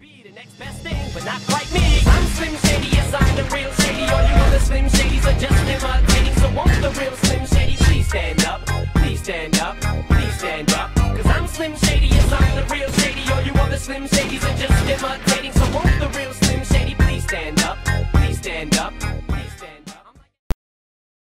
be the next best thing, but not quite me. I'm Slim Shady, yes, I'm the real Shady. All you other Slim Shadys are just imitating. So won't the real Slim Shady please stand up? Please stand up, please stand up. Cause I'm Slim Shady, yes, I'm the real Shady. All you other Slim Shadys are just imitating. So won't the real Slim Shady please stand up? Please stand up.